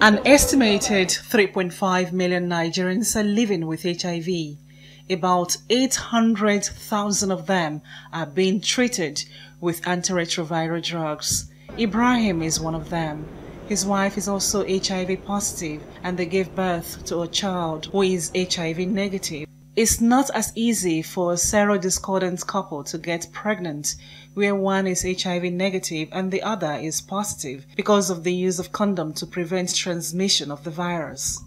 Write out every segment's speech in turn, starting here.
An estimated 3.5 million Nigerians are living with HIV. About 800,000 of them are being treated with antiretroviral drugs. Ibrahim is one of them. His wife is also HIV positive and they gave birth to a child who is HIV negative. It's not as easy for a serodiscordant couple to get pregnant where one is HIV negative and the other is positive because of the use of condom to prevent transmission of the virus.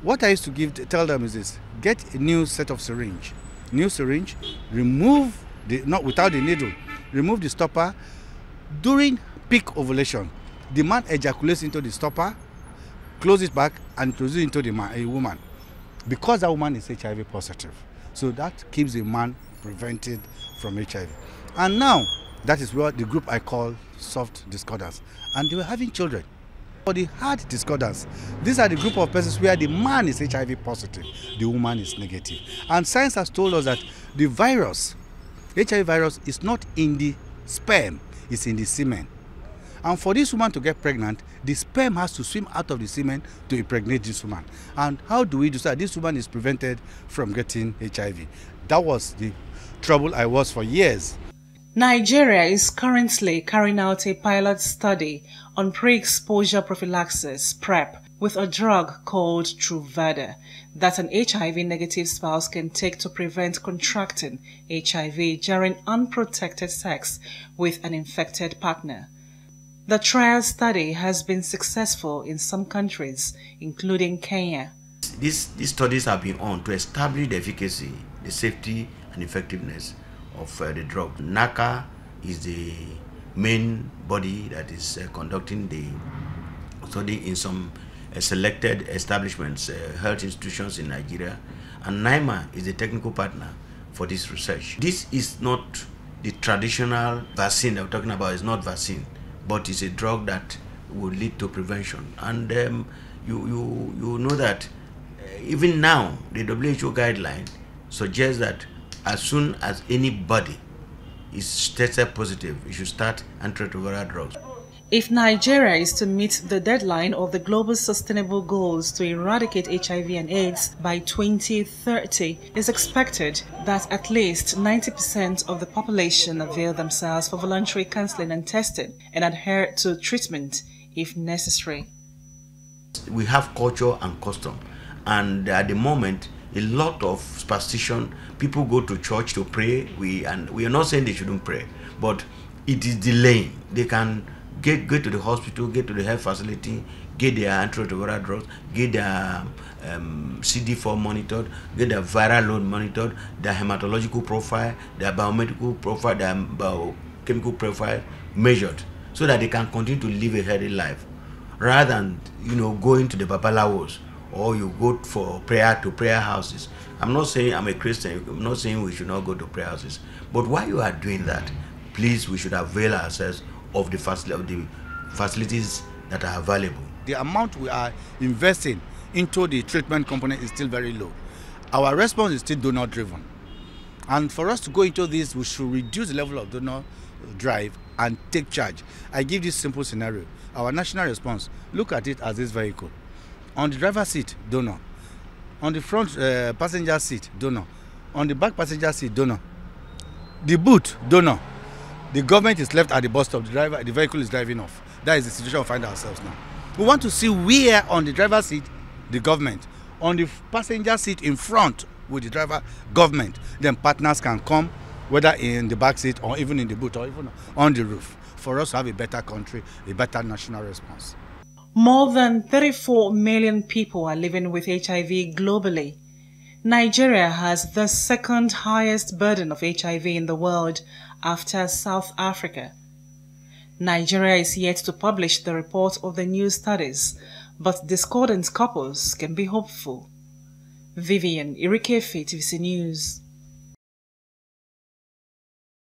What I used to give tell them is this: get a new set of syringe, new syringe, remove the not without the needle, remove the stopper during peak ovulation. The man ejaculates into the stopper, close it back, and introduce it into the man, a woman because that woman is HIV positive. So that keeps the man prevented from HIV. And now, that is what the group I call soft discordance. And they were having children. For the hard discordance, these are the group of persons where the man is HIV positive, the woman is negative. And science has told us that the virus, HIV virus, is not in the sperm, it's in the semen. And for this woman to get pregnant, the sperm has to swim out of the semen to impregnate this woman. And how do we do? This woman is prevented from getting HIV. That was the trouble I was for years. Nigeria is currently carrying out a pilot study on pre-exposure prophylaxis PrEP with a drug called Truvada that an HIV negative spouse can take to prevent contracting HIV during unprotected sex with an infected partner. The trial study has been successful in some countries, including Kenya. These, these studies have been on to establish the efficacy, the safety, and effectiveness of uh, the drug. NACA is the main body that is uh, conducting the study in some uh, selected establishments, uh, health institutions in Nigeria, and NIMR is the technical partner for this research. This is not the traditional vaccine that we're talking about, it's not vaccine but it's a drug that will lead to prevention. And um, you, you, you know that uh, even now, the WHO guideline suggests that as soon as anybody is tested positive, you should start antiretroviral drugs. If Nigeria is to meet the deadline of the Global Sustainable Goals to eradicate HIV and AIDS by 2030, it's expected that at least 90% of the population avail themselves for voluntary counseling and testing and adhere to treatment if necessary. We have culture and custom, and at the moment, a lot of superstition. People go to church to pray. We and we are not saying they shouldn't pray, but it is delaying. They can get get to the hospital, get to the health facility, get their antiretroviral drugs, get their um, CD4 monitored, get their viral load monitored, their hematological profile, their biomedical profile, their biochemical profile measured, so that they can continue to live a healthy life, rather than you know going to the babalawos or you go for prayer to prayer houses. I'm not saying I'm a Christian. I'm not saying we should not go to prayer houses, but while you are doing that, please we should avail ourselves of the, facil of the facilities that are available. The amount we are investing into the treatment component is still very low. Our response is still donor driven. And for us to go into this, we should reduce the level of donor drive and take charge. I give this simple scenario. Our national response, look at it as this vehicle. On the driver's seat, donor. On the front uh, passenger seat, donor. On the back passenger seat, donor. The boot, donor the government is left at the bus stop. The driver the vehicle is driving off. That is the situation we find ourselves now. We want to see where on the driver's seat the government. On the passenger seat in front with the driver government. Then partners can come whether in the back seat or even in the boot or even on the roof for us to have a better country a better national response. More than 34 million people are living with hiv globally Nigeria has the second highest burden of HIV in the world after South Africa. Nigeria is yet to publish the report of the new studies, but discordant couples can be hopeful. Vivienne Irikefe, TVC News.